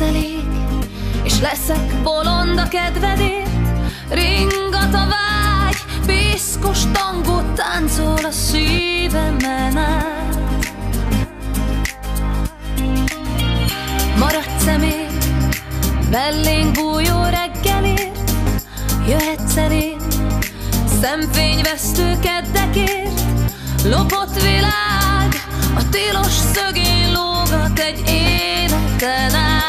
elég, és leszek bolond a kedvedért. Ringat a vágy, piszkos tangót táncol a szívemen át. Maradsz-e még mellénk bújó reggelért? Jöhetsz elém szemfényvesztő keddekért? Lopott világ, a tilos szögén lógat egy életen át.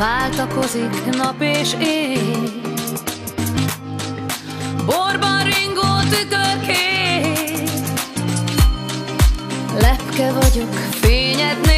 Váltakozik nap és éj Borban ringó tükörkép. Lepke vagyok, fényed